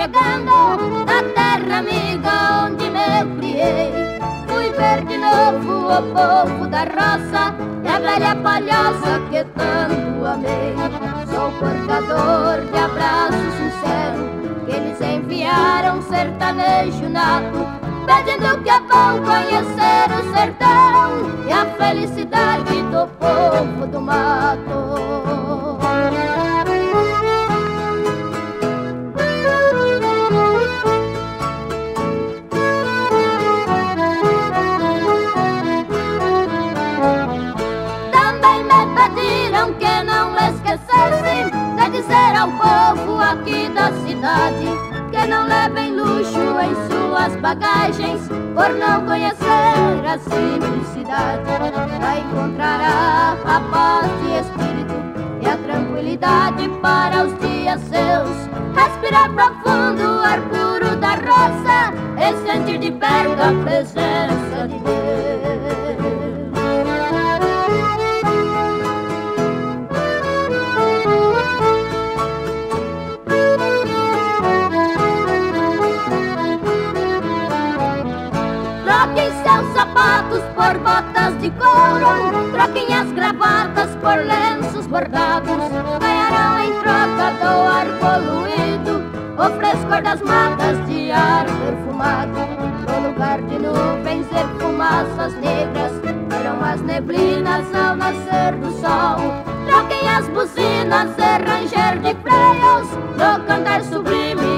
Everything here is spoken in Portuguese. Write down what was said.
chegando na terra amiga onde me criei. Fui ver de novo o povo da roça e a velha palhaça que tanto amei. Sou portador de abraço sincero que eles enviaram sertanejo nato, pedindo que é bom conhecer o sertão e a felicidade do povo cidade que não levem luxo em suas bagagens por não conhecer a simplicidade. Vai encontrar a paz de espírito e a tranquilidade para os dias seus. Respirar profundo ar puro da roça e sentir de perto a presença de Deus. Sapatos por botas de couro, troquem as gravatas por lenços bordados. Ganharão em troca do ar poluído, o frescor das matas de ar perfumado. No lugar de nuvens e fumaças negras, verão as neblinas ao nascer do sol. Troquem as buzinas e ranger de freios, no cantar sublime